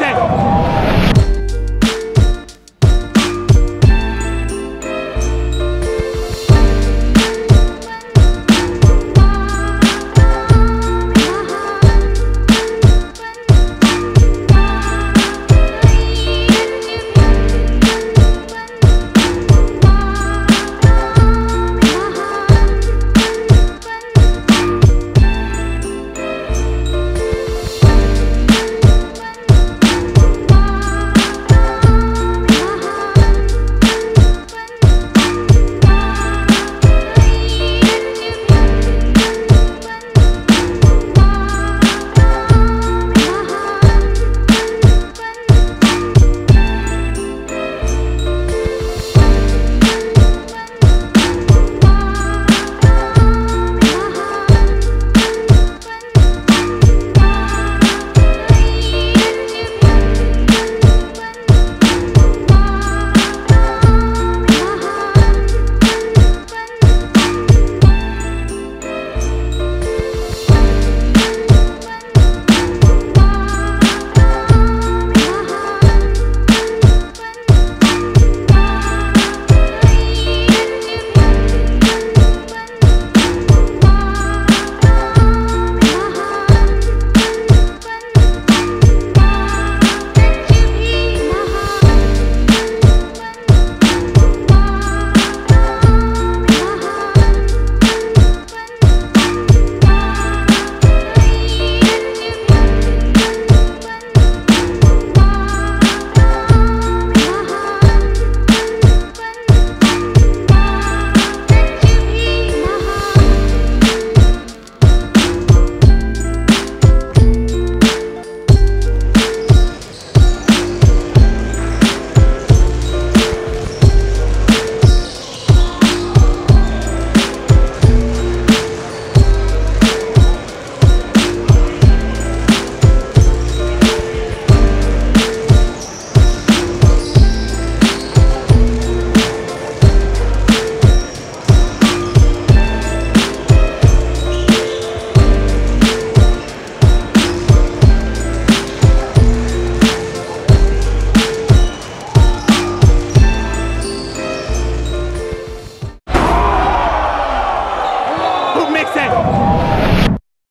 戦